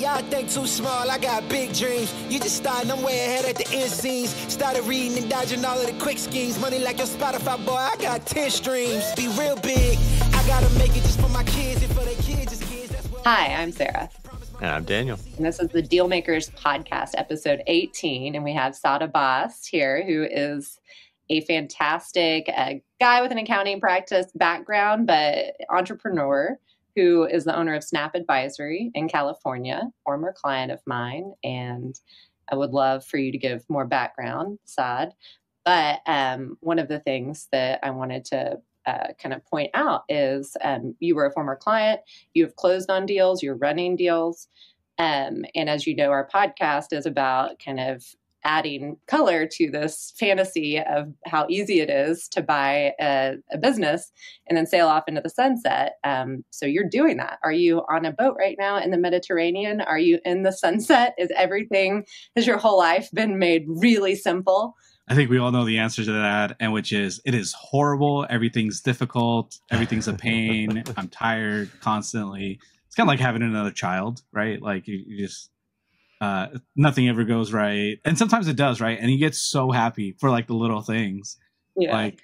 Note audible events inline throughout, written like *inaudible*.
Y'all think too small, I got big dreams. You just starting, I'm way ahead at the end scenes. Started reading and dodging all of the quick schemes. Money like your Spotify boy, I got 10 streams. Be real big, I gotta make it just for my kids and for their kids' kids. Hi, I'm Sara. And I'm Daniel. And this is the Dealmakers Podcast, episode 18. And we have Saad Abbas here, who is a fantastic uh, guy with an accounting practice background, but entrepreneur who is the owner of Snap Advisory in California, former client of mine. And I would love for you to give more background, Saad. But um, one of the things that I wanted to uh, kind of point out is um, you were a former client, you have closed on deals, you're running deals. Um, and as you know, our podcast is about kind of adding color to this fantasy of how easy it is to buy a, a business and then sail off into the sunset. Um, so you're doing that. Are you on a boat right now in the Mediterranean? Are you in the sunset? Is everything, has your whole life been made really simple? I think we all know the answer to that, and which is it is horrible. Everything's difficult. Everything's a pain. *laughs* I'm tired constantly. It's kind of like having another child, right? Like you, you just uh, nothing ever goes right, and sometimes it does, right? And he gets so happy for like the little things, yeah. like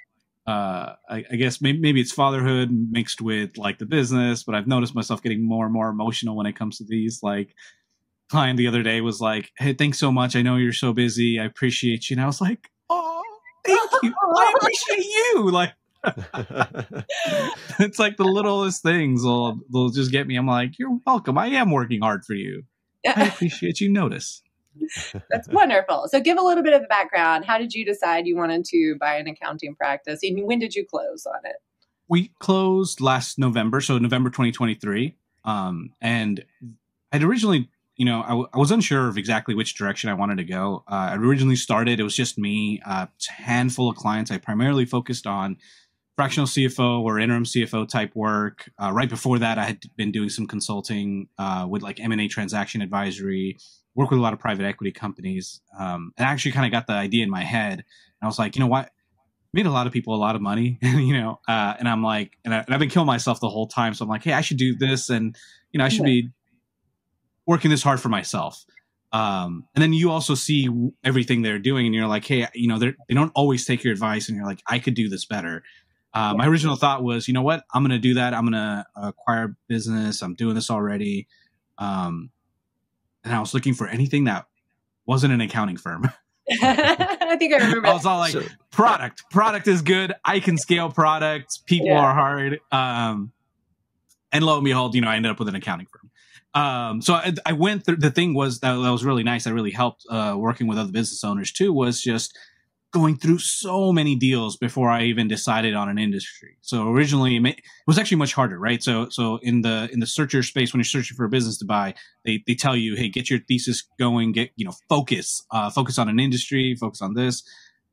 uh, I, I, guess maybe, maybe it's fatherhood mixed with like the business, but I've noticed myself getting more and more emotional when it comes to these. Like, client the other day was like, "Hey, thanks so much. I know you're so busy. I appreciate you." And I was like, "Oh, thank you. I appreciate you." Like, *laughs* it's like the littlest things will will just get me. I'm like, "You're welcome. I am working hard for you." I *laughs* appreciate you notice. That's wonderful. So, give a little bit of the background. How did you decide you wanted to buy an accounting practice? And when did you close on it? We closed last November, so November 2023. Um, and I'd originally, you know, I, w- I was unsure of exactly which direction I wanted to go. Uh, I originally started, it was just me, a handful of clients. I primarily focused on fractional CFO or interim CFO type work. Uh, right before that, I had been doing some consulting uh, with like M and A transaction advisory. Work with a lot of private equity companies, um, and I actually kind of got the idea in my head. And I was like, you know what? Made a lot of people a lot of money, *laughs* you know. Uh, and I'm like, and, I, have been killing myself the whole time. So I'm like, hey, I should do this, and you know, I should be working this hard for myself. Um, and then you also see everything they're doing, and you're like, hey, you know, they don't always take your advice, and you're like, I could do this better. Uh, my original thought was, you know what, I'm going to do that. I'm going to acquire business. I'm doing this already. Um, and I was looking for anything that wasn't an accounting firm. *laughs* *laughs* I think I remember. I was all like, so, product, product is good. I can scale products. People yeah. are hard. Um, and lo and behold, you know, I ended up with an accounting firm. Um, so I, I, went through the thing was that, that was really nice. That really helped uh, working with other business owners too. Was just going through so many deals before I even decided on an industry. So originally it was actually much harder, right? So so in the in the searcher space when you're searching for a business to buy, they they tell you, "Hey, get your thesis going, get, you know, focus, uh focus on an industry, focus on this."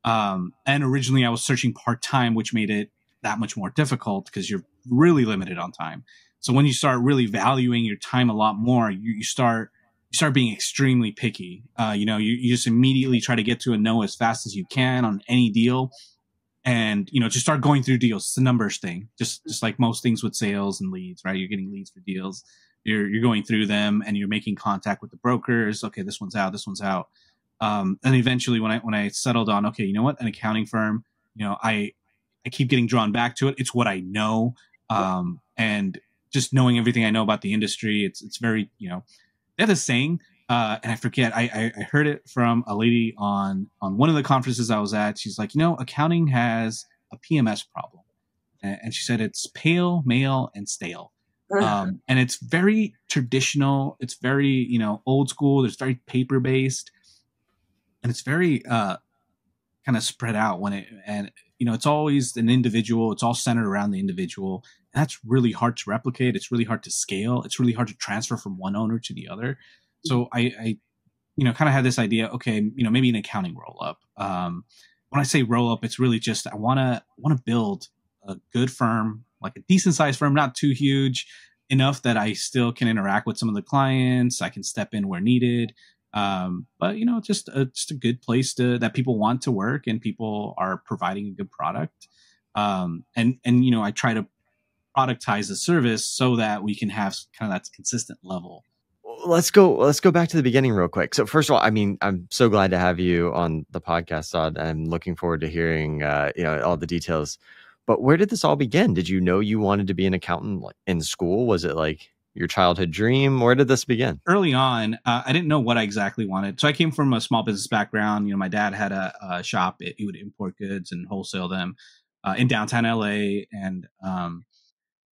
Um and originally I was searching part-time, which made it that much more difficult because you're really limited on time. So when you start really valuing your time a lot more, you, you start you start being extremely picky. Uh, you know, you, you just immediately try to get to a no as fast as you can on any deal. And, you know, just start going through deals. It's a numbers thing. Just, just like most things with sales and leads, right? You're getting leads for deals. You're, you're going through them and you're making contact with the brokers. Okay. This one's out. This one's out. Um, and eventually when I, when I settled on, okay, you know what? An accounting firm, you know, I, I keep getting drawn back to it. It's what I know. Um, and just knowing everything I know about the industry, it's, it's very, you know, they have a saying, uh, and I forget. I, I, heard it from a lady on on one of the conferences I was at. She's like, you know, accounting has a PMS problem, and, and she said it's pale, male, and stale. Um, and it's very traditional. It's very you know old school. It's very paper based, and it's very uh, kind of spread out when it and you know it's always an individual. It's all centered around the individual that's really hard to replicate. It's really hard to scale. It's really hard to transfer from one owner to the other. So I, I you know, kind of had this idea. Okay, you know, maybe an accounting roll up. Um, when I say roll up, it's really just I want to want to build a good firm, like a decent sized firm, not too huge, enough that I still can interact with some of the clients. I can step in where needed. Um, but you know, just a, just a good place to that people want to work and people are providing a good product. Um, and and you know, I try to productize the service so that we can have kind of that consistent level. let's go let's go back to the beginning real quick. So first of all, I mean, I'm so glad to have you on the podcast, Saad. I'm looking forward to hearing uh, you know all the details. But where did this all begin? Did you know you wanted to be an accountant in school? Was it like your childhood dream? Where did this begin? Early on, uh, I didn't know what I exactly wanted. So I came from a small business background. You know, my dad had a, a shop; it, he would import goods and wholesale them uh, in downtown LA, and um,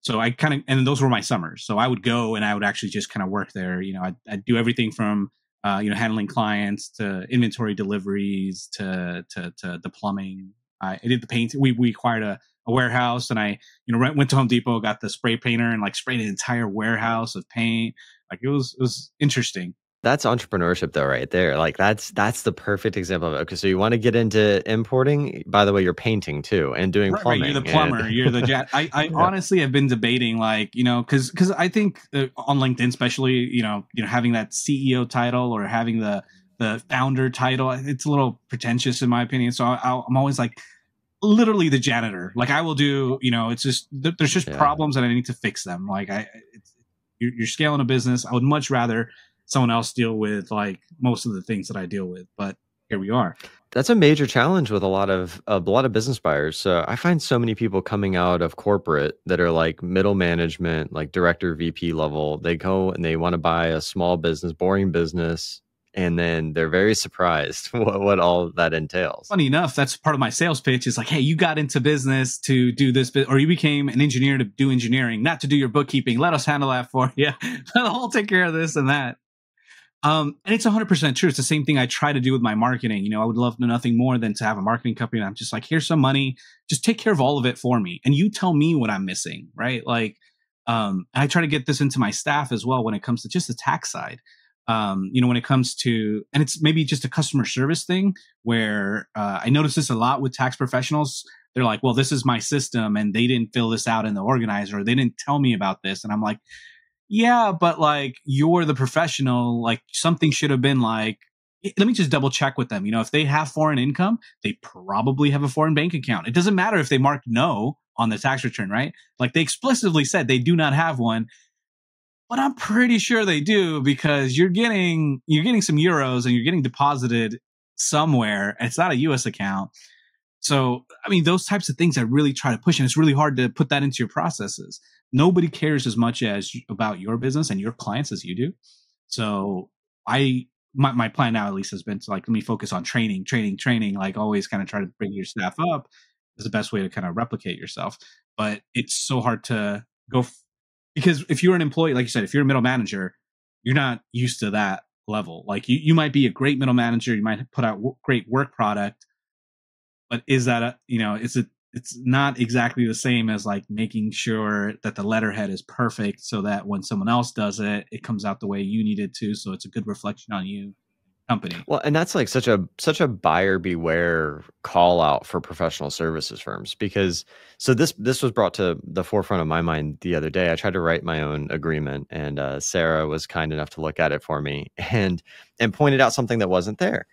so I kind of and those were my summers. So I would go and I would actually just kind of work there. You know, I'd, I'd do everything from uh, you know handling clients to inventory deliveries to to, to the plumbing. I, I did the paint. We we acquired a, a warehouse and I you know went to Home Depot, got the spray painter and like sprayed an entire warehouse of paint. Like it was it was interesting. That's entrepreneurship though, right there. Like that's that's the perfect example of it. Okay, so you want to get into importing. By the way, you're painting too and doing right, plumbing. Right, you're the plumber. And... you're the jet. I, I *laughs* yeah. honestly have been debating, like you know, because because I think uh, on LinkedIn, especially you know, you know, having that CEO title or having the the founder title, it's a little pretentious in my opinion. So I, I'm always like, literally the janitor. Like I will do, you know, it's just there's just yeah. problems and I need to fix them. Like I, you're, you're scaling a business. I would much rather someone else deal with like most of the things that I deal with. But here we are. That's a major challenge with a lot of a lot of business buyers. So I find so many people coming out of corporate that are like middle management, like director, VP level. They go and they want to buy a small business, boring business, and then they're very surprised *laughs* what, what all that entails. Funny enough, that's part of my sales pitch. Is like, hey, you got into business to do this, or you became an engineer to do engineering, not to do your bookkeeping. Let us handle that for *laughs* you. I'll take care of this and that. Um, and it's 100% true. It's the same thing I try to do with my marketing. You know, I would love nothing more than to have a marketing company. And I'm just like, here's some money. Just take care of all of it for me. And you tell me what I'm missing, right? Like, um, I try to get this into my staff as well when it comes to just the tax side. Um, you know, when it comes to, and it's maybe just a customer service thing where uh, I notice this a lot with tax professionals. They're like, well, this is my system and they didn't fill this out in the organizer. They didn't tell me about this. And I'm like, yeah, but like you're the professional, like something should have been like, let me just double check with them. You know, if they have foreign income, they probably have a foreign bank account. It doesn't matter if they marked no on the tax return, right? Like they explicitly said they do not have one, but I'm pretty sure they do because you're getting you're getting some euros and you're getting deposited somewhere. It's not a US account. So, I mean, those types of things I really try to push, and it's really hard to put that into your processes nobody cares as much as about your business and your clients as you do. So I my, my plan now at least has been to like let me focus on training, training, training, like always kind of try to bring your staff up is the best way to kind of replicate yourself. But it's so hard to go f- because if you're an employee, like you said, if you're a middle manager, you're not used to that level. Like you, you might be a great middle manager, you might put out w- great work product, but is that a, you know, is it it's not exactly the same as like making sure that the letterhead is perfect so that when someone else does it it comes out the way you need it to so it's a good reflection on you company? Well and that's like such a such a buyer beware call out for professional services firms because so this this was brought to the forefront of my mind the other day. I tried to write my own agreement and uh, Sara was kind enough to look at it for me *laughs* and and pointed out something that wasn't there.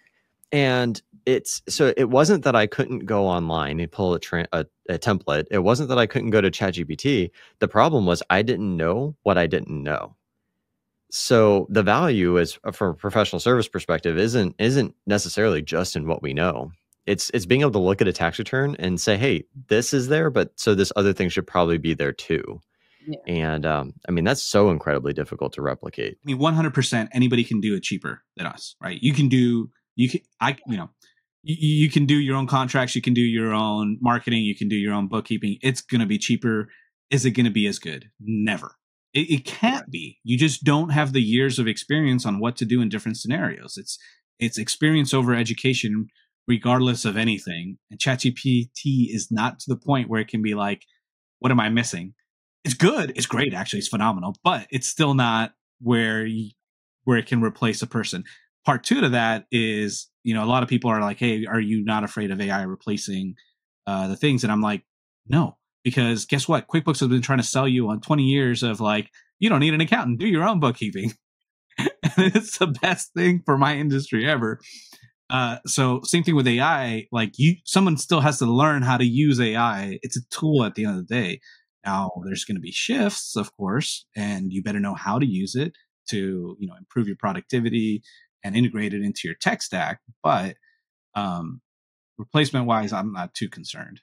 And it's so it wasn't that I couldn't go online and pull a, tra- a, a template. It wasn't that I couldn't go to ChatGPT. The problem was I didn't know what I didn't know. So the value is uh, from a professional service perspective isn't isn't necessarily just in what we know. It's it's being able to look at a tax return and say, hey, this is there, but so this other thing should probably be there too. Yeah. And um, I mean, that's so incredibly difficult to replicate. I mean, 100% anybody can do it cheaper than us, right? You can do, you can, I, you know, you, you can do your own contracts, you can do your own marketing, you can do your own bookkeeping. It's going to be cheaper. Is it going to be as good? Never. It, it can't be. You just don't have the years of experience on what to do in different scenarios. It's it's experience over education, regardless of anything. And ChatGPT is not to the point where it can be like, "What am I missing?" It's good. It's great. Actually, it's phenomenal. But it's still not where you, where it can replace a person part two to that is you know a lot of people are like hey are you not afraid of ai replacing uh, the things? And i'm like no because guess what? Quickbooks has been trying to sell you on 20 years of like you don't need an accountant. Do your own bookkeeping. *laughs* And it's the best thing for my industry ever. Uh, so same thing with ai like you someone still has to learn how to use ai it's a tool at the end of the day. Now there's going to be shifts of course and you better know how to use it to you know improve your productivity and integrate it into your tech stack. But um, replacement wise, I'm not too concerned.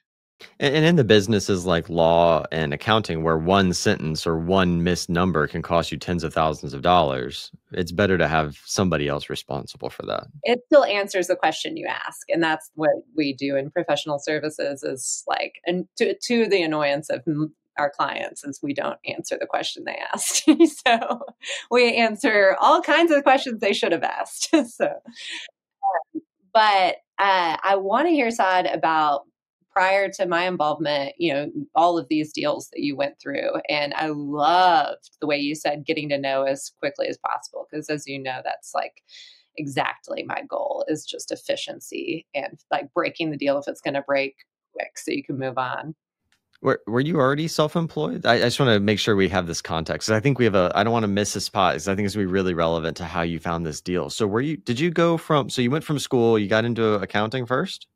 And in the businesses like law and accounting, where one sentence or one missed number can cost you tens of thousands of dollars, it's better to have somebody else responsible for that. It still answers the question you ask, and that's what we do in professional services. Is like, and to to the annoyance of our clients, is we don't answer the question they asked. *laughs* so we answer all kinds of questions they should have asked. *laughs* so, but uh, I want to hear Saad about prior to my involvement, you know, all of these deals that you went through. And I loved the way you said getting to know as quickly as possible. Because as you know, that's like exactly my goal is just efficiency and like breaking the deal if it's going to break quick so you can move on. Were, were you already self-employed? I, I just want to make sure we have this context. I think we have a. I don't want to miss a spot because I think it's going to be really relevant to how you found this deal. So, were you? Did you go from? So you went from school. You got into accounting first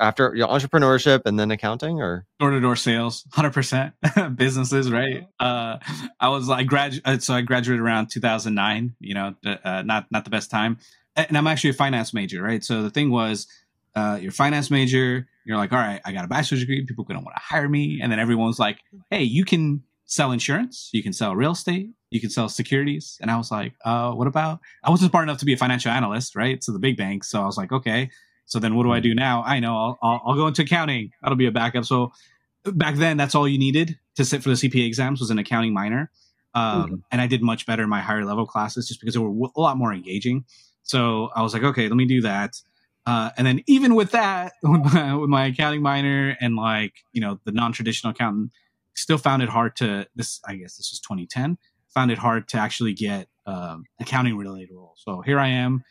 after you know, entrepreneurship and then accounting or door to door sales, hundred percent *laughs* businesses, right? Uh, I was I grad uh, so I graduated around 2009. You know, uh, not not the best time, and I'm actually a finance major, right? So the thing was, uh, you're finance major. You're like, all right, I got a bachelor's degree. People are gonna want to hire me, and then everyone's like, hey, you can sell insurance, you can sell real estate, you can sell securities, and I was like, uh, what about? I wasn't smart enough to be a financial analyst, right? So the big banks. So I was like, okay so then what do I do now? I know I'll, I'll, I'll go into accounting. That'll be a backup. So back then, that's all you needed to sit for the CPA exams was an accounting minor. Um, mm-hmm. And I did much better in my higher level classes just because they were a lot more engaging. So I was like, okay, let me do that. Uh, and then even with that, *laughs* with my, accounting minor and like, you know, the non-traditional accountant, still found it hard to this, I guess this was 2010, found it hard to actually get um, accounting related roles. So here I am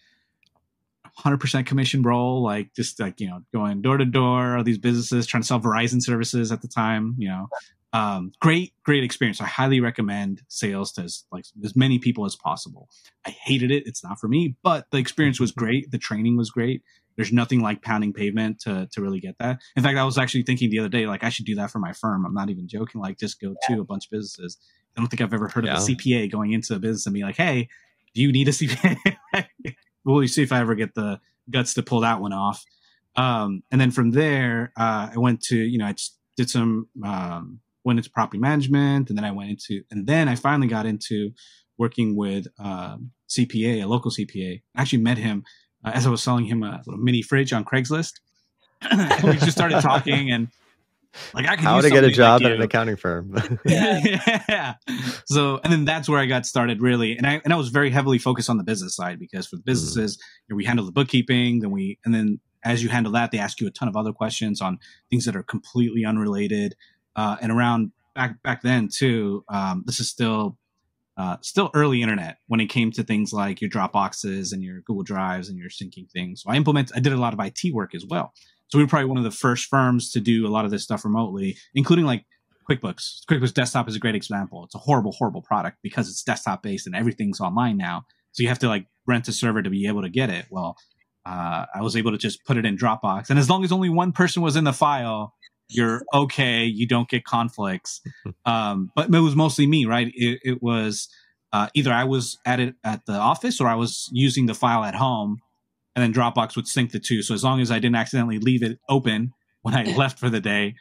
100% commission role, like just like, you know, going door to door, all these businesses trying to sell Verizon services at the time, you know, um, great, great experience. I highly recommend sales to as, like as many people as possible. I hated it. It's not for me, but the experience was great. The training was great. There's nothing like pounding pavement to, to really get that. In fact, I was actually thinking the other day, like I should do that for my firm. I'm not even joking. Like just go yeah. to a bunch of businesses. I don't think I've ever heard yeah. of a CPA going into a business and be like, Hey, do you need a CPA? *laughs* we'll see if I ever get the guts to pull that one off. Um, and then from there, uh, I went to, you know, I just did some, um, went into property management and then I went into, and then I finally got into working with, um, CPA, a local CPA. I actually met him uh, as I was selling him a little mini fridge on Craigslist. *clears throat* we just started talking and like I could how to get a job like at an accounting firm. *laughs* *laughs* yeah. So and then that's where I got started really, and I and I was very heavily focused on the business side because for the businesses, mm. you know, we handle the bookkeeping, then we and then as you handle that, they ask you a ton of other questions on things that are completely unrelated. Uh, and around back back then too, um, this is still uh, still early internet when it came to things like your Dropboxes and your Google Drives and your syncing things. So I implement I did a lot of IT work as well. So we were probably one of the first firms to do a lot of this stuff remotely, including like QuickBooks. QuickBooks Desktop is a great example. It's a horrible, horrible product because it's desktop based and everything's online now. So you have to like rent a server to be able to get it. Well, uh, I was able to just put it in Dropbox, and as long as only one person was in the file, you're okay. You don't get conflicts. Um, but it was mostly me, right? It, it was uh, either I was at it at the office or I was using the file at home and then Dropbox would sync the two. So as long as I didn't accidentally leave it open when I *laughs* left for the day,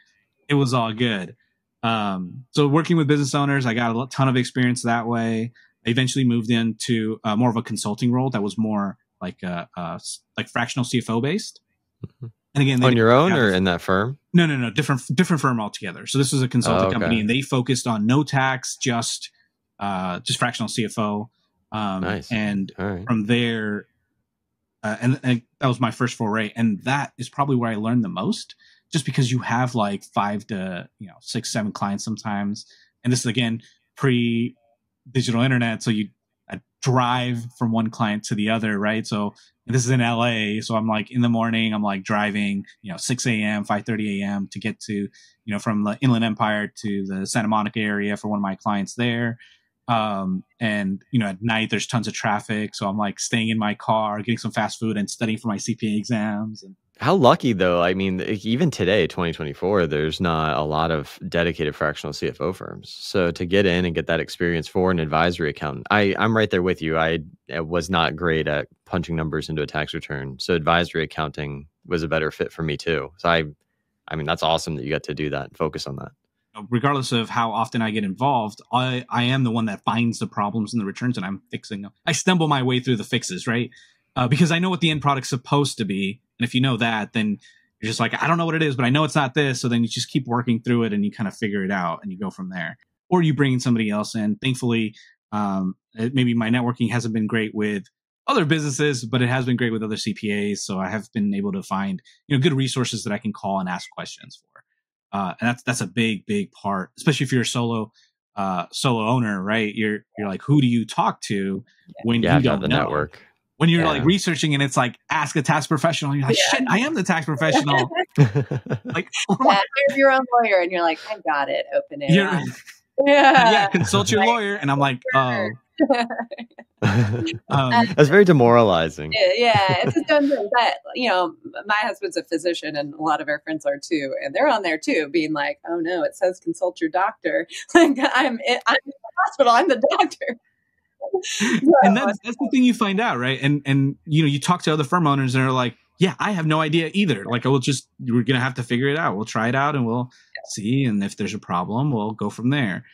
it was all good. Um, so working with business owners, I got a ton of experience that way. I eventually moved into uh, more of a consulting role that was more like uh, uh like fractional CFO based. Mm-hmm. And again, on your own or in that firm? No, no, no, different different firm altogether. So this was a consulting oh, okay. company, and they focused on no tax, just uh, just fractional CFO. Um, nice. And right. from there, uh, and, and, that was my first foray and that is probably where i learned the most just because you have like five to you know six seven clients sometimes and this is again pre digital internet so you uh, drive from one client to the other right so this is in la so i'm like in the morning i'm like driving you know 6 a.m 5 30 a.m to get to you know from the inland empire to the santa monica area for one of my clients there um, and you know, at night there's tons of traffic, so I'm like staying in my car, getting some fast food, and studying for my CPA exams. And How lucky though. I mean, even today, 2024, there's not a lot of dedicated fractional CFO firms. So to get in and get that experience for an advisory accountant, I, I'm right there with you. I, was not great at punching numbers into a tax return. So advisory accounting was a better fit for me too. So I, I mean, that's awesome that you got to do that and focus on that. Regardless of how often I get involved, I, I am the one that finds the problems in the returns and I'm fixing them. I stumble my way through the fixes, right? Uh, because I know what the end product's supposed to be and if you know that, then you're just like, I don't know what it is, but I know it's not this. So then you just keep working through it and you kind of figure it out and you go from there. Or you bring somebody else in. Thankfully, um, maybe my networking hasn't been great with other businesses, but it has been great with other CPAs. So I have been able to find, you know, good resources that I can call and ask questions for. Uh, and that's, that's a big, big part, especially if you're a solo, uh, solo owner, right? You're, you're like, who do you talk to when yeah, you don't the know? network when you're Yeah. like researching and it's like ask a tax professional you're like Yeah. shit i am the tax professional *laughs* like *laughs* Yeah, my- hire your own lawyer, and you're like, I got it. Open it. *laughs* yeah Yeah. consult your lawyer and i'm like oh um, That's very demoralizing. Yeah, yeah, it's a dumb thing. But you know, my husband's a physician, and a lot of our friends are too, and they're on there too, being like, "Oh no, it says consult your doctor." Like I'm, in, I'm in the hospital. I'm the doctor. *laughs* and that's, that's the thing you find out right? And and you know you talk to other firm owners and they're like yeah i have no idea either. Like i will just we're gonna have to figure it out. We'll try it out and we'll see. And if there's a problem we'll go from there.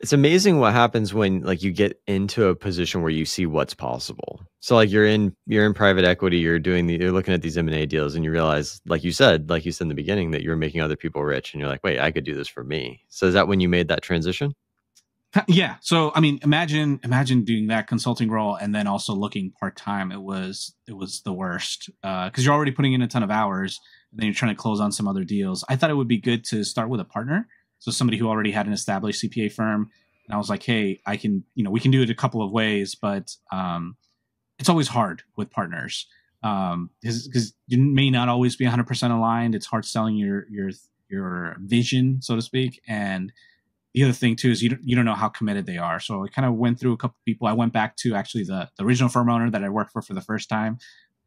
It's amazing what happens when like you get into a position where you see what's possible. So like you're in you're in private equity, you're doing the you're looking at these M&A deals and you realize like you said, like you said in the beginning that you're making other people rich and you're like, "Wait, I could do this for me." So is that when you made that transition? Yeah. So i mean imagine imagine doing that consulting role and then also looking part-time. It was it was the worst because you're already putting in a ton of hours and then you're trying to close on some other deals. I thought it would be good to start with a partner. So somebody who already had an established cpa firm. And i was like hey i can you know we can do it a couple of ways but um it's always hard with partners um because you may not always be 100% aligned. It's hard selling your your your vision so to speak. And the other thing too is you don't, you don't know how committed they are. So I kind of went through a couple people. I went back to actually the, the original firm owner that I worked for for the first time,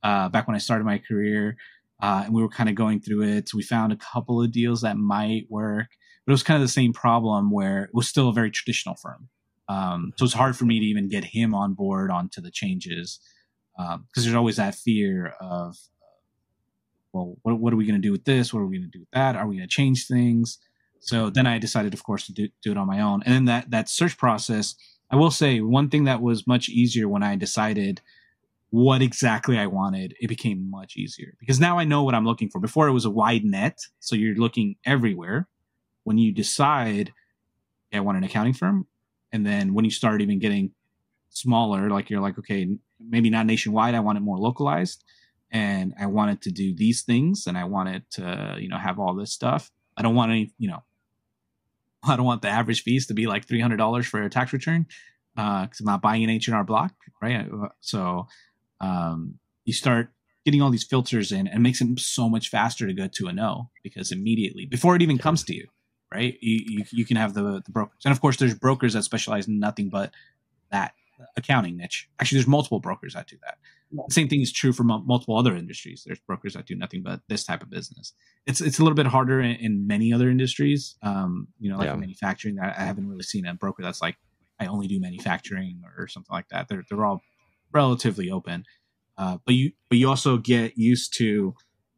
uh, back when I started my career. Uh, and we were kind of going through it. So We found a couple of deals that might work, but it was kind of the same problem where it was still a very traditional firm. Um, so it's hard for me to even get him on board onto the changes because there's always that fear of, well, what, what are we going to do with this? What are we going to do with that? Are we going to change things? So then I decided, of course, to do, do it on my own. And then that that search process, I will say one thing that was much easier when I decided what exactly I wanted, it became much easier because now I know what I'm looking for. Before it was a wide net, so you're looking everywhere. When you decide, I want an accounting firm, and then when you start even getting smaller, like you're like, okay, maybe not nationwide, I want it more localized, and I wanted to do these things, and I wanted to, you know, have all this stuff. I don't want any, you know, *laughs* I don't want the average fees to be like three hundred dollars for a tax return uh, because I'm not buying an H and R Block, right? Uh, uh, so um, you start getting all these filters in, and makes it so much faster to go to a no because immediately before it even comes to you, right? You you, you can have the, the brokers, and of course, there's brokers that specialize in nothing but that accounting niche. Actually, there's multiple brokers that do that. Yeah. The same thing is true for mu- multiple other industries. There's brokers that do nothing but this type of business. It's it's a little bit harder in, in many other industries. Um, you know, like Yeah. manufacturing. I, I haven't really seen a broker that's like I only do manufacturing or something like that. They're they're all relatively open. Uh, but you but you also get used to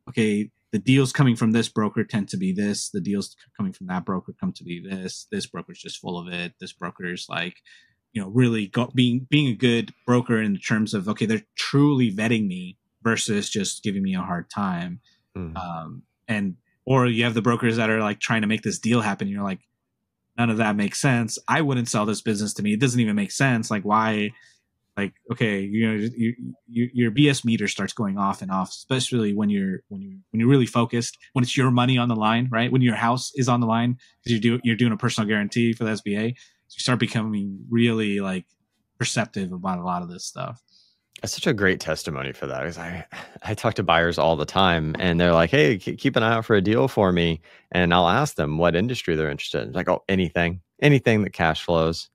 okay the deals coming from this broker tend to be this the deals coming from that broker come to be this this broker's just full of it this broker's like you know really go, being being a good broker in terms of okay they're truly vetting me versus just giving me a hard time. Mm. um, and or you have the brokers that are like trying to make this deal happen you're like none of that makes sense. I wouldn't sell this business to me. It doesn't even make sense. Like why like okay you know you, you, your bs meter starts going off and off especially when you're when you when you're really focused when it's your money on the line right? When your house is on the line because you do you're doing a personal guarantee for the sba you start becoming really like perceptive about a lot of this stuff That's such a great testimony for that because I I talk to buyers all the time, and they're like, "Hey, keep an eye out for a deal for me," and I'll ask them what industry they're interested in. It's Like, oh, anything, anything that cash flows.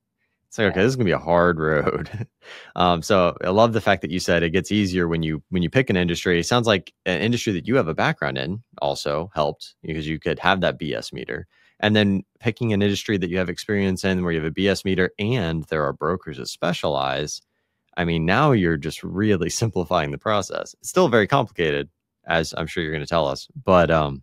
It's like, okay, this is gonna be a hard road. *laughs* um, so I love the fact that you said it gets easier when you when you pick an industry. It sounds like an industry that you have a background in also helped because you could have that BS meter. And then picking an industry that you have experience in where you have a BS meter and there are brokers that specialize. I mean, now you're just really *laughs* simplifying the process. It's still very complicated, as I'm sure you're going to tell us, but um,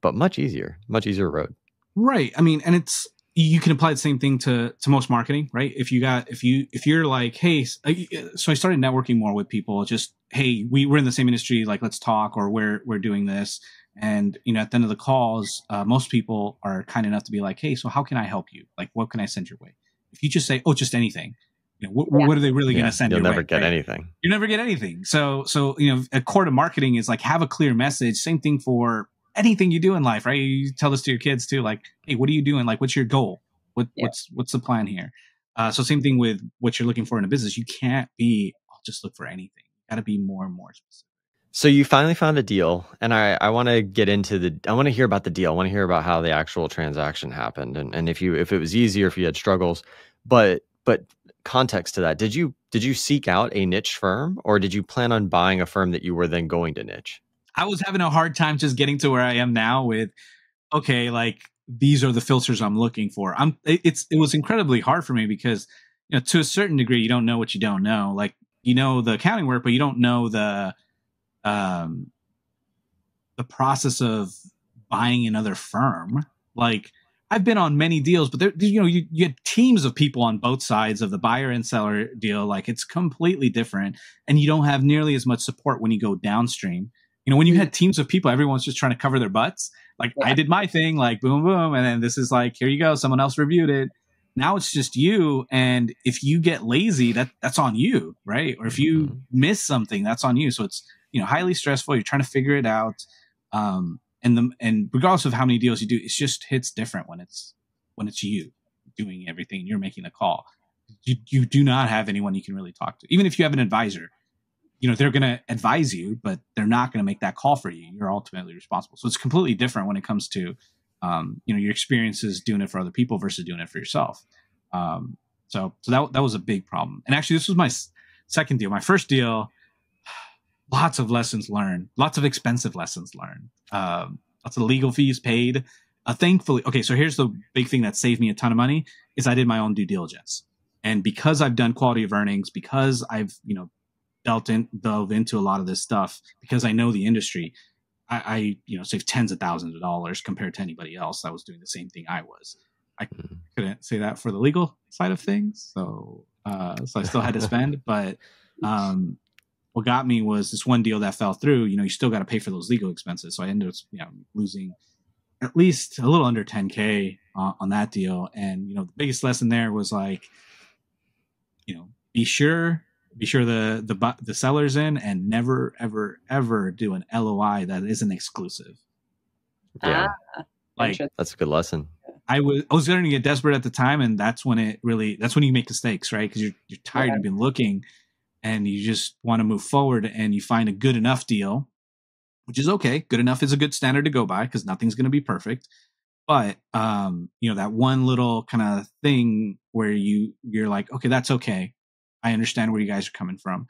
but much easier, much easier road. Right. I mean, and it's you can apply the same thing to to most marketing, right? If you got if you if you're like, hey, so I started networking more with people. Just hey, we we're in the same industry, like let's talk, or we're we're doing this. And you know, at the end of the calls, uh, most people are kind enough to be like, hey, so how can I help you? Like, what can I send your way? If you just say, oh, just anything, you know, what, yeah. what are they really yeah, going to send? You'll never way, get right? anything. You never get anything. So, so you know, a core to marketing is like have a clear message. Same thing for anything you do in life, right? You tell this to your kids too, like, hey, what are you doing? Like, what's your goal? What, yeah. What's what's the plan here? Uh, so same thing with what you're looking for in a business. You can't be I'll just look for anything. Got to be more and more specific. So you finally found a deal, and I, I want to get into the. I want to hear about the deal. I want to hear about how the actual transaction happened, and and if you if it was easy or if you had struggles. But but context to that, did you did you seek out a niche firm, or did you plan on buying a firm that you were then going to niche? I was having a hard time just getting to where I am now with, okay, like these are the filters I'm looking for. I'm it's it was incredibly hard for me because you know to a certain degree you don't know what you don't know. Like you know the accounting work, but you don't know the um the process of buying another firm. Like I've been on many deals, but there, you know, you, you get teams of people on both sides of the buyer and seller deal. Like it's completely different, and you don't have nearly as much support when you go downstream. You know, when you had teams of people, everyone's just trying to cover their butts. Like yeah. I did my thing, like boom, boom, and then this is like, here you go, someone else reviewed it. Now it's just you, and if you get lazy, that that's on you, right? Or if you mm-hmm. miss something, that's on you. So it's you know highly stressful. You're trying to figure it out, um, and the and regardless of how many deals you do, it just hits different when it's when it's you doing everything. You're making the call. You you do not have anyone you can really talk to, even if you have an advisor you know they're going to advise you but they're not going to make that call for you you're ultimately responsible so it's completely different when it comes to um, you know your experiences doing it for other people versus doing it for yourself um, so so that, that was a big problem and actually this was my second deal my first deal lots of lessons learned lots of expensive lessons learned um, lots of legal fees paid uh, thankfully okay so here's the big thing that saved me a ton of money is i did my own due diligence and because i've done quality of earnings because i've you know delved in, into a lot of this stuff because I know the industry. I, I, you know, saved tens of thousands of dollars compared to anybody else that was doing the same thing I was. I mm-hmm. couldn't say that for the legal side of things, so uh, so I still had to spend. But *laughs* um, what got me was this one deal that fell through. You know, you still got to pay for those legal expenses, so I ended up, you know, losing at least a little under 10k uh, on that deal. And you know, the biggest lesson there was like, you know, be sure be sure the the the seller's in and never ever ever do an LOI that isn't exclusive. Yeah. Ah, like that's a good lesson. I was I was going to get desperate at the time and that's when it really that's when you make mistakes, right? Cuz you're you're tired yeah. you've been looking and you just want to move forward and you find a good enough deal, which is okay. Good enough is a good standard to go by cuz nothing's going to be perfect. But um, you know, that one little kind of thing where you you're like, okay, that's okay I understand where you guys are coming from.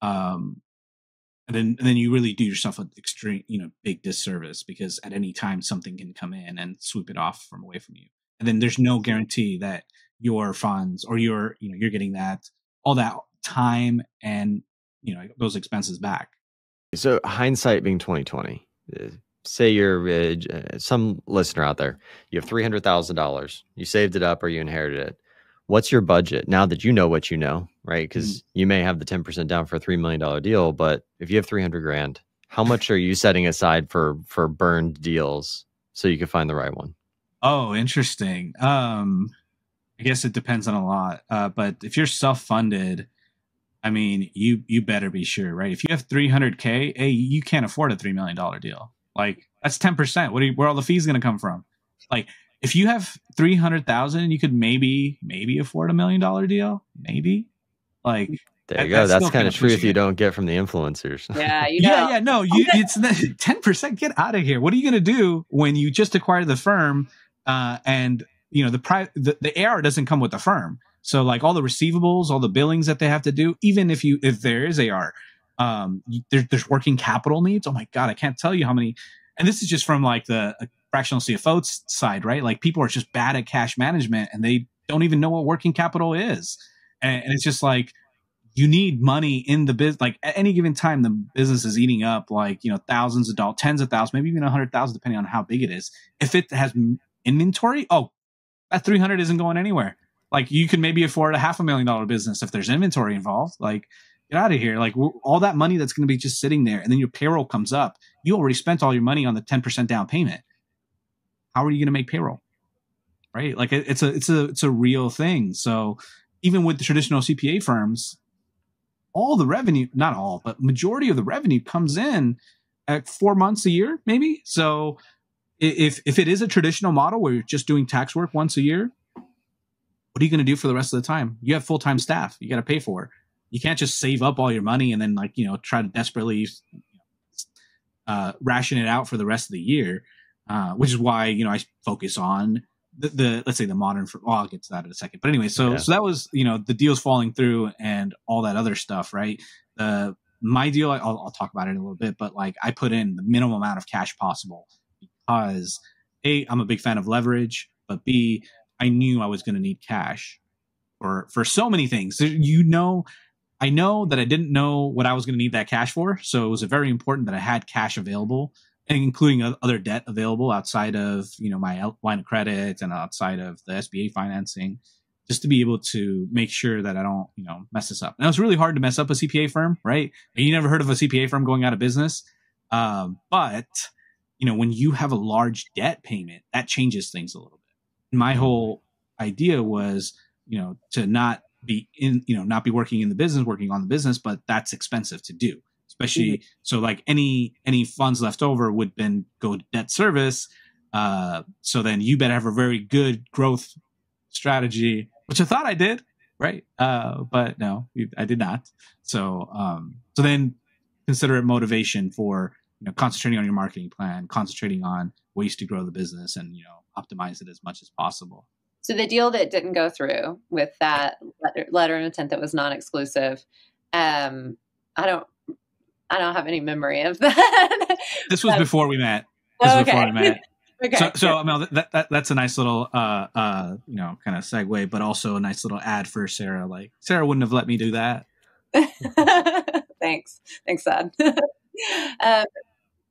Um, and then, and then you really do yourself an extreme, you know, big disservice because at any time something can come in and sweep it off from away from you. And then there's no guarantee that your funds or your, you know, you're getting that, all that time and, you know, those expenses back. So hindsight being 2020, uh, say you're uh, some listener out there, you have $300,000, you saved it up or you inherited it what's your budget now that you know what you know, right? Because mm-hmm. you may have the 10% down for a $3 million deal, but if you have 300 grand, how much are you setting aside for for burned deals so you can find the right one? Oh, interesting. Um, I guess it depends on a lot. Uh, but if you're self-funded, I mean, you you better be sure, right? If you have 300k, hey, you can't afford a three million dollar deal. Like that's 10%. What are you, where are all the fees going to come from? Like if you have 300,000, you could maybe, maybe afford a million dollar deal. Maybe like, there you go. That's, that's kind of truth you don't get from the influencers. Yeah, *laughs* you know. yeah, yeah. No, you, okay. it's ten percent. Get out of here. What are you going to do when you just acquired the firm, uh, and you know the, pri- the the AR doesn't come with the firm, So like all the receivables, all the billings that they have to do, even if you if there is AR, um, there, there's working capital needs. Oh my god, I can't tell you how many. And this is just from like the uh, fractional CFO side, right? Like people are just bad at cash management and they don't even know what working capital is, and, and it's just like you need money in the business. Like at any given time, the business is eating up like you know thousands of dollars, tens of thousands, maybe even a hundred thousand, depending on how big it is. If it has inventory, oh, that three hundred isn't going anywhere. Like you can maybe afford a half a million dollar business if there's inventory involved. Like get out of here. Like all that money that's going to be just sitting there, and then your payroll comes up. You already spent all your money on the ten percent down payment. How are you going to make payroll? Right? Like it, it's a it's a it's a real thing. So even with the traditional CPA firms, all the revenue, not all, but majority of the revenue comes in at four months a year, maybe. So if if it is a traditional model where you're just doing tax work once a year, what are you going to do for the rest of the time? You have full time staff you got to pay for. You can't just save up all your money and then like you know try to desperately uh, ration it out for the rest of the year, uh, which is why you know I focus on the, the let's say the modern. For, well, I'll get to that in a second. But anyway, so yeah. so that was you know the deals falling through and all that other stuff, right? The my deal, I'll, I'll talk about it in a little bit, but like I put in the minimum amount of cash possible because a I'm a big fan of leverage, but b I knew I was going to need cash for for so many things. You know, I know that I didn't know what I was going to need that cash for, so it was very important that I had cash available, including other debt available outside of you know my line of credit and outside of the SBA financing, just to be able to make sure that I don't you know mess this up. And it was really hard to mess up a CPA firm, right? You never heard of a CPA firm going out of business, um, but you know when you have a large debt payment, that changes things a little my whole idea was, you know, to not be in, you know, not be working in the business, working on the business, but that's expensive to do. Especially mm-hmm. so like any any funds left over would then go to debt service. Uh so then you better have a very good growth strategy, which I thought I did, right? Uh but no, I did not. So um so then consider it motivation for you know concentrating on your marketing plan, concentrating on ways to grow the business and you know optimize it as much as possible. So the deal that didn't go through with that letter, letter of intent that was non-exclusive, um, I don't, I don't have any memory of that. this was *laughs* before we met. This oh, okay. before we met. *laughs* okay. So, so I mean, that, that, that's a nice little, uh, uh, you know, kind of segue, but also a nice little ad for Sara. Like Sara wouldn't have let me do that. *laughs* Thanks. Thanks, Saad. um,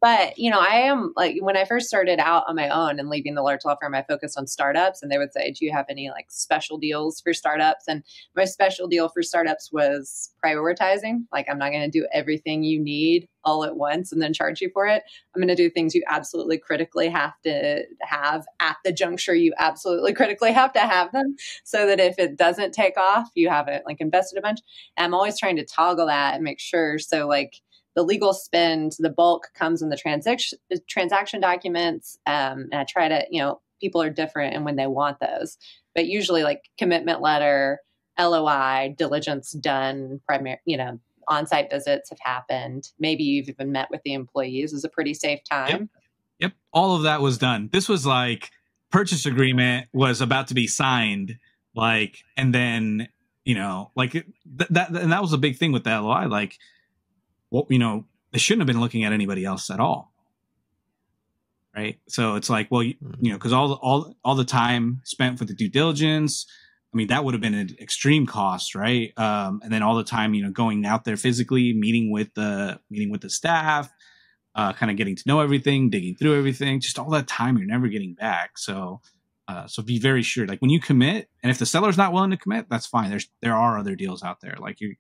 but you know i am like when i first started out on my own and leaving the large law firm i focused on startups and they would say do you have any like special deals for startups? And my special deal for startups was prioritizing like i'm not going to do everything you need all at once and then charge you for it. I'm going to do things you absolutely critically have to have at the juncture you absolutely critically have to have them so that if it doesn't take off you haven't like invested a bunch. And i'm always trying to toggle that and make sure. So like the legal spend, the bulk comes in the transaction transaction documents, um, and I try to, you know, people are different and when they want those, but usually like commitment letter, LOI, diligence done, primary, you know, on-site visits have happened. Maybe you've even met with the employees. Is a pretty safe time. Yep. yep, all of that was done. This was like purchase agreement was about to be signed, like, and then you know, like th- that, and that was a big thing with the LOI, like well, you know, they shouldn't have been looking at anybody else at all. Right. So it's like, well, you, hmm. you know, because all, the, all, all the time spent for the due diligence, I mean, that would have been an extreme cost, right? Um, and then all the time, you know, going out there physically, meeting with the meeting with the staff, uh, kind of getting to know everything, digging through everything, just all that time you're never getting back. So, uh, so be very sure. Like when you commit, and if the seller's not willing to commit, that's fine. There's there are other deals out there. Like you,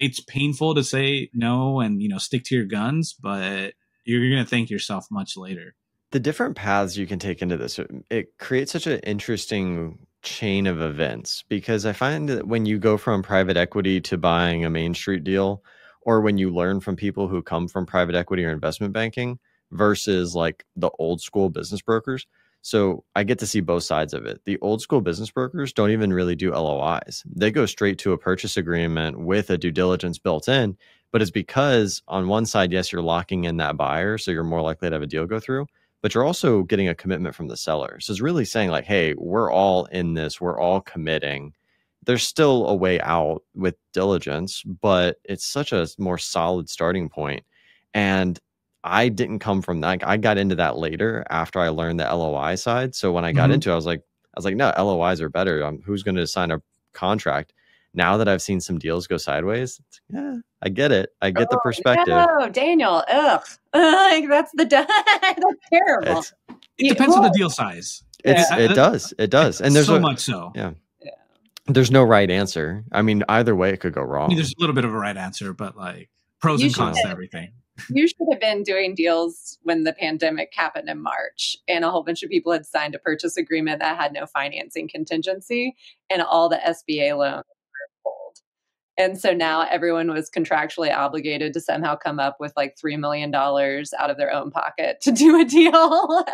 it's painful to say no and you know stick to your guns, but you're going to thank yourself much later. The different paths you can take into this, uh, it creates such an interesting chain of events because I find that when you go from private equity to buying a Main Street deal, or when you learn from people who come from private equity or investment banking versus like the old school business brokers, so I get to see both sides of it. The old school business brokers don't even really do LOIs. They go straight to a purchase agreement with a due diligence built in. But it's because on one side, yes, you're locking in that buyer, so you're more likely to have a deal go through, but you're also getting a commitment from the seller. So it's really saying like, hey, we're all in this, we're all committing. there's still a way out with diligence, but it's such a more solid starting point. And I didn't come from that. I got into that later after I learned the LOI side. So when I got mm-hmm. into it, I was like, I was like, no, LOIs are better. Um, who's going to sign a contract? Now that I've seen some deals go sideways, yeah, I get it. I get oh, the perspective. No, Daniel, ugh, *laughs* like that's the *laughs* that's terrible. It's, it depends on the deal size. It's, yeah. It does. It does. And there's so a, much so. Yeah. yeah. There's no right answer. I mean, either way, it could go wrong. I mean, there's a little bit of a right answer, but like pros you and cons to everything you should have been doing deals when the pandemic happened in March, and a whole bunch of people had signed a purchase agreement that had no financing contingency, and all the SBA loans were pulled. And so now everyone was contractually obligated to somehow come up with like $3 million out of their own pocket to do a deal.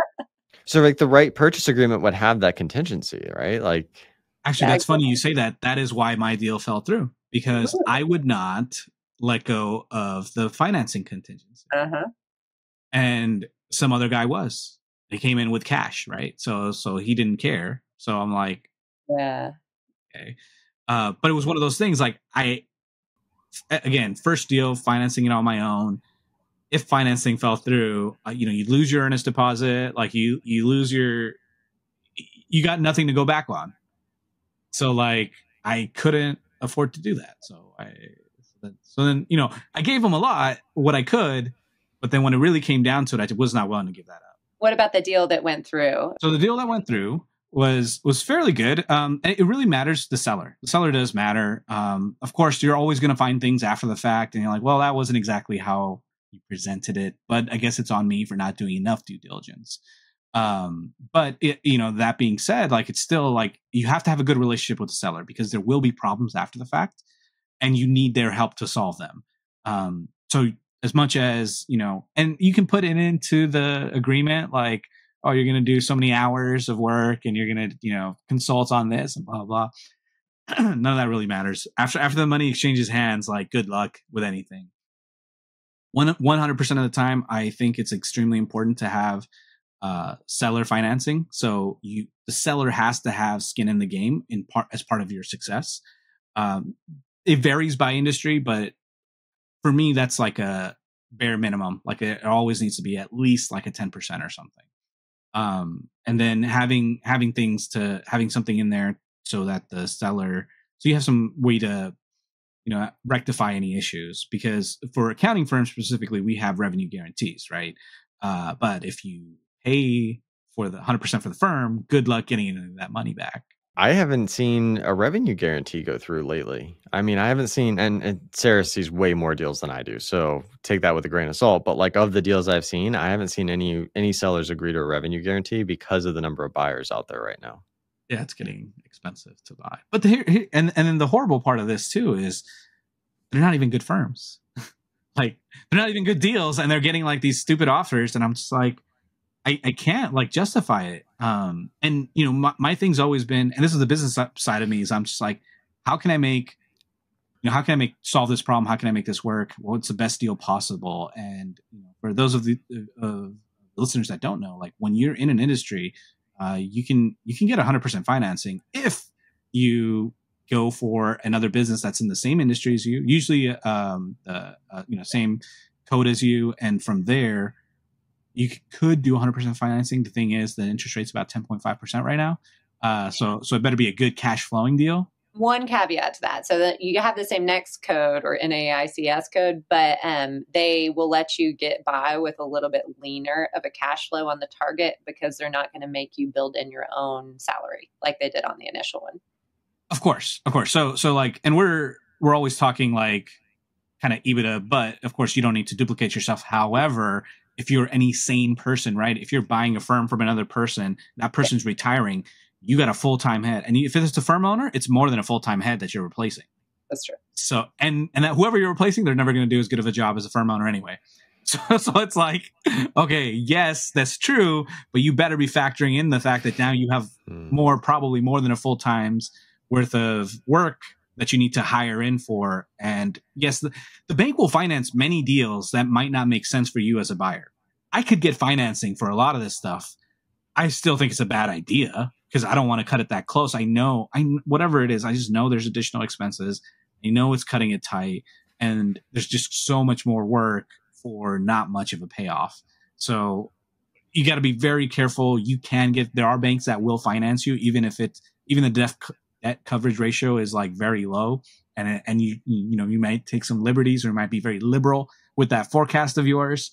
so, like, the right purchase agreement would have that contingency, right? Like, actually, that's funny you say that. That is why my deal fell through because I would not let go of the financing contingency. Uh-huh. And some other guy was. He came in with cash, right? So so he didn't care. So I'm like, yeah. Okay. Uh, but it was one of those things like I again, first deal financing it on my own. If financing fell through, uh, you know, you lose your earnest deposit, like you you lose your you got nothing to go back on. So like I couldn't afford to do that. So I so then, you know, I gave him a lot, what I could, but then when it really came down to it, I was not willing to give that up. What about the deal that went through? So the deal that went through was was fairly good. Um, and it really matters the seller. The seller does matter. Um, of course, you're always going to find things after the fact, and you're like, well, that wasn't exactly how you presented it, but I guess it's on me for not doing enough due diligence. Um, but it, you know, that being said, like it's still like you have to have a good relationship with the seller because there will be problems after the fact and you need their help to solve them. Um, so as much as you know, and you can put it into the agreement, like, oh, you're going to do so many hours of work, and you're going to, you know, consult on this and blah blah. *clears throat* None of that really matters after after the money exchanges hands. Like, good luck with anything. One one hundred percent of the time, I think it's extremely important to have uh, seller financing. So you the seller has to have skin in the game in part as part of your success. Um, it varies by industry, but for me, that's like a bare minimum. Like it always needs to be at least like a 10% or something. Um, and then having, having things to having something in there so that the seller, so you have some way to, you know, rectify any issues because for accounting firms specifically, we have revenue guarantees, right? Uh, but if you pay for the 100% for the firm, good luck getting that money back. I haven't seen a revenue guarantee go through lately. I mean, I haven't seen, and, and, Sara sees way more deals than I do, so take that with a grain of salt. But like of the deals I've seen, I haven't seen any any sellers agree to a revenue guarantee because of the number of buyers out there right now. Yeah, it's getting expensive to buy. But the, and and then the horrible part of this too is they're not even good firms. *laughs* like they're not even good deals, and they're getting like these stupid offers, and I'm just like, I, I can't like justify it. Um, and you know, my, my thing's always been, and this is the business side of me, is I'm just like, how can I make, you know, how can I make solve this problem? How can I make this work? What's the best deal possible? And you know, for those of the uh, listeners that don't know, like when you're in an industry, uh, you can you can get 100% financing if you go for another business that's in the same industry as you, usually um, uh, you know same code as you, and from there you could do 100% financing. The thing is, the interest rate's about 10.5% right now. Uh, so, so it better be a good cash flowing deal. One caveat to that, so that you have the same next code or NAICS code, but um, they will let you get by with a little bit leaner of a cash flow on the target because they're not going to make you build in your own salary like they did on the initial one. Of course, of course. So, so like, and we're we're always talking like kind of EBITDA, but of course you don't need to duplicate yourself. However, if you're any sane person, right? If you're buying a firm from another person, that person's yeah. retiring, you got a full time head. And if it's a firm owner, it's more than a full time head that you're replacing. That's true. So, and and that whoever you're replacing, they're never going to do as good of a job as a firm owner anyway. *laughs* So, so it's like, okay, yes, that's true, but you better be factoring in the fact that now you have hmm. more, probably more than a full time's worth of work that you need to hire in for. And yes, the, the bank will finance many deals that might not make sense for you as a buyer. I could get financing for a lot of this stuff. I still think it's a bad idea. because I don't want to cut it that close. I know, I whatever it is, I just know there's additional expenses. I know it's cutting it tight, and there's just so much more work for not much of a payoff. So you got to be very careful. You can get there are banks that will finance you, even if it's even the debt coverage ratio is like very low, and and you you know you might take some liberties or might be very liberal with that forecast of yours,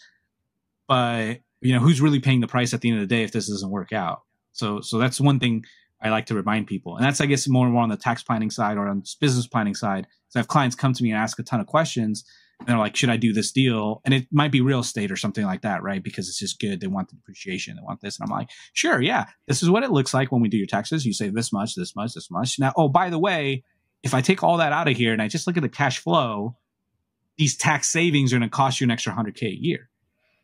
but you know who's really paying the price at the end of the day if this doesn't work out. So so that's one thing I like to remind people, and that's I guess more and more on the tax planning side or on business planning side. So I have clients come to me and ask a ton of questions, and they're like, "Should I do this deal?" And it might be real estate or something like that, right? Because it's just good. They want the depreciation. They want this, and I'm like, "Sure, yeah. This is what it looks like when we do your taxes. You save this much, this much, this much." Now, oh, by the way, if I take all that out of here and I just look at the cash flow, these tax savings are going to cost you an extra hundred k a year.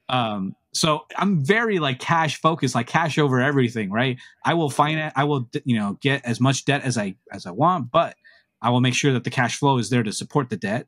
Um, so I'm very like cash focused, like cash over everything, right? I will finance, I will, you know, get as much debt as I as I want, but I will make sure that the cash flow is there to support the debt.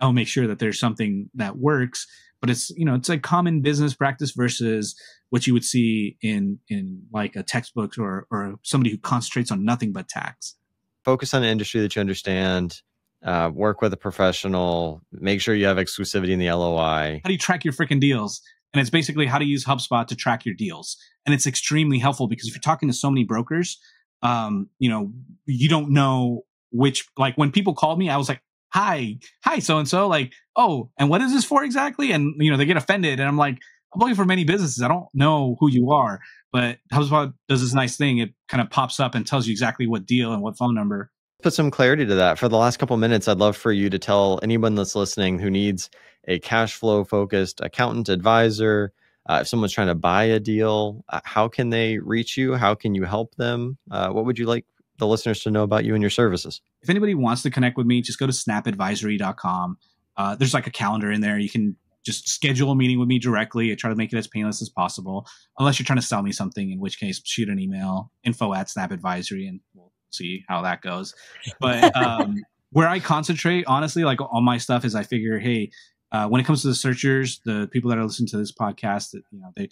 I'll make sure that there's something that works, but it's you know it's a common business practice versus what you would see in in like a textbook or or somebody who concentrates on nothing but tax. Focus on an industry that you understand. Uh, work with a professional. Make sure you have exclusivity in the LOI. How do you track your freaking deals? and it's basically how to use HubSpot to track your deals. And it's extremely helpful because if you're talking to so many brokers, um, you know, you don't know which, like when people called me, I was like, hi, hi, so and so, like, oh, and what is this for exactly? And, you know, they get offended. And I'm like, I'm looking for many businesses. I don't know who you are, but HubSpot does this nice thing. It kind of pops up and tells you exactly what deal and what phone number. Put some clarity to that. For the last couple minutes, I'd love for you to tell anyone that's listening who needs a cash flow focused accountant advisor. Uh, if someone's trying to buy a deal, uh, how can they reach you? How can you help them? Uh, what would you like the listeners to know about you and your services? If anybody wants to connect with me, just go to snapadvisory.com. Uh, there's like a calendar in there. You can just schedule a meeting with me directly. I try to make it as painless as possible, unless you're trying to sell me something, in which case, shoot an email info at snapadvisory and we'll see how that goes. But *laughs* um, where I concentrate, honestly, like all my stuff is I figure, hey, uh, when it comes to the searchers, the people that are listening to this podcast, that you know they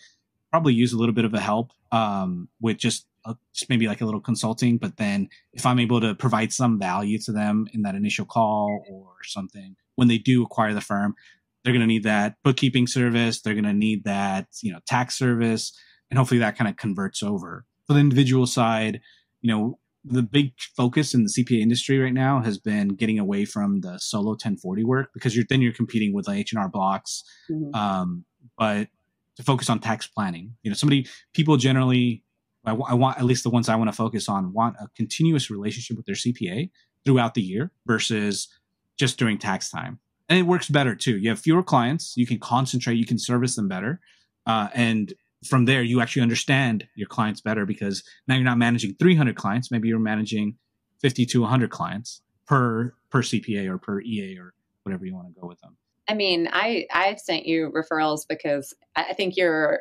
probably use a little bit of a help um, with just just maybe like a little consulting. But then if I'm able to provide some value to them in that initial call or something, when they do acquire the firm, they're going to need that bookkeeping service. They're going to need that you know tax service, and hopefully that kind of converts over. For the individual side, you know the big focus in the CPA industry right now has been getting away from the solo 1040 work because you're then you're competing with like H&R blocks. Mm-hmm. Um, but to focus on tax planning, you know, somebody, people generally, I, w- I want, at least the ones I want to focus on, want a continuous relationship with their CPA throughout the year versus just during tax time. And it works better too. You have fewer clients, you can concentrate, you can service them better. Uh, and from there you actually understand your clients better because now you're not managing 300 clients maybe you're managing 50 to 100 clients per per cpa or per ea or whatever you want to go with them i mean i i've sent you referrals because i think you're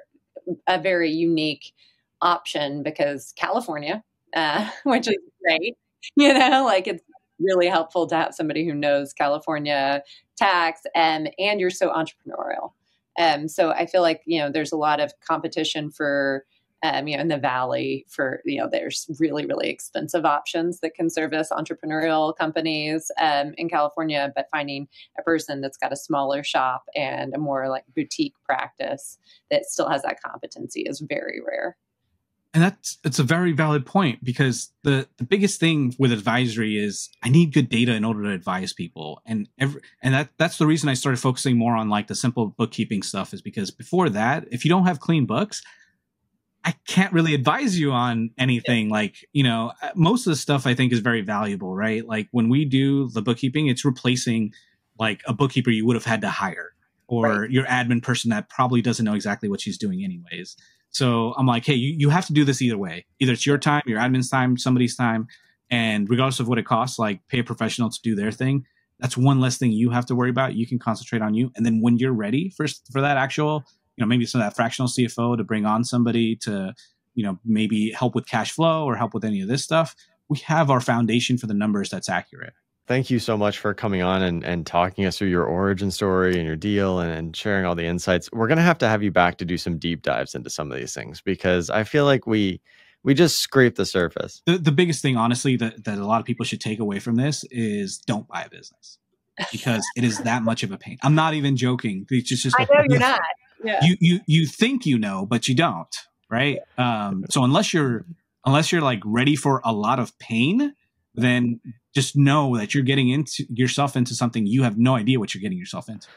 a very unique option because california uh, *laughs* which is great you know like it's really helpful to have somebody who knows california tax and and you're so entrepreneurial. Um, so I feel like you know there's a lot of competition for um, you know in the valley for you know there's really really expensive options that can service entrepreneurial companies um, in California, but finding a person that's got a smaller shop and a more like boutique practice that still has that competency is very rare and that's it's a very valid point because the the biggest thing with advisory is I need good data in order to advise people, and every and that that's the reason I started focusing more on like the simple bookkeeping stuff is because before that, if you don't have clean books, I can't really advise you on anything. Yeah. Like you know, uh, most of the stuff I think is very valuable, right? Like when we do the bookkeeping, it's replacing like a bookkeeper you would have had to hire or right. your admin person that probably doesn't know exactly what she's doing anyways. So I'm like, hey, you, you have to do this either way. Either it's your time, your admin's time, somebody's time. And regardless of what it costs, like pay a professional to do their thing. That's one less thing you have to worry about. You can concentrate on you. And then when you're ready for, for that actual, you know, maybe some of that fractional CFO to bring on somebody to, you know, maybe help with cash flow or help with any of this stuff, we have our foundation for the numbers that's accurate thank you so much for coming on and, and talking us through your origin story and your deal and, and sharing all the insights. We're going to have to have you back to do some deep dives into some of these things because I feel like we we just scrape the surface. The, the biggest thing, honestly, that, that a lot of people should take away from this is don't buy a business because it is that much of a pain. I'm not even joking. It's just, just I know you're not. Yeah. You, you, you think you know, but you don't. Right. Um, so unless you're, unless you're like ready for a lot of pain, then just know that you're getting into yourself into something you have no idea what you're getting yourself into.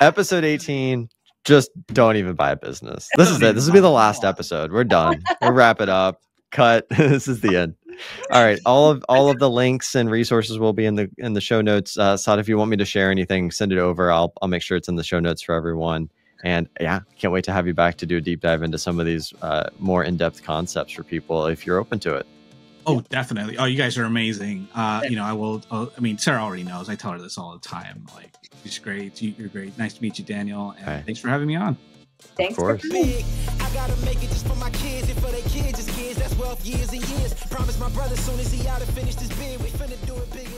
Episode 18. Just don't even buy a business. *laughs* This is it. This will be the last episode. We're done. We'll wrap it up. Cut. *laughs* this is the end. All right. All of all of the links and resources will be in the in the show notes. Uh Saad, if you want me to share anything, send it over. I'll I'll make sure it's in the show notes for everyone. And yeah, can't wait to have you back to do a deep dive into some of these uh, more in-depth concepts for people if you're open to it. Oh, definitely. Oh, you guys are amazing. Uh, you know, I will. Uh, I mean, Sara already knows. I tell her this all the time. Like, she's great. You're great. Nice to meet you, Daniel. And Hi. thanks for having me on. Thanks Of course. for coming. I gotta make it just for my kids and for their kids' kids. That's wealth years and years. Promise my brother soon as he out and finish this bid, we finna do it bigger than